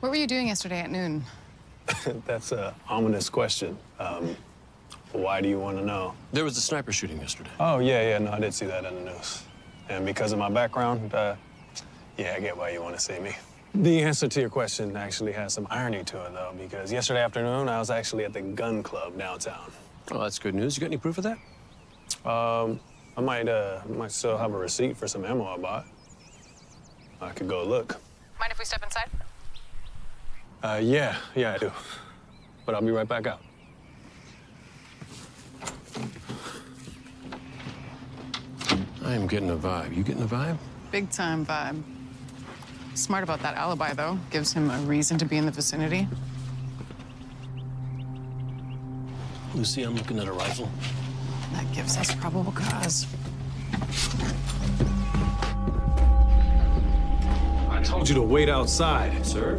What were you doing yesterday at noon? That's a ominous question. Um, why do you want to know? There was a sniper shooting yesterday. Oh, yeah, yeah, no, I did see that in the news. And because of my background, uh, yeah, I get why you want to see me. The answer to your question actually has some irony to it, though, because yesterday afternoon I was actually at the gun club downtown. Oh, that's good news. You got any proof of that? Um, I might, uh, might still have a receipt for some ammo I bought. I could go look. Mind if we step inside? Uh, yeah, yeah, I do. But I'll be right back out. I am getting a vibe. You getting a vibe? Big time vibe. Smart about that alibi, though. Gives him a reason to be in the vicinity. Lucy, I'm looking at a rifle. That gives us probable cause. I told you to wait outside. Sir?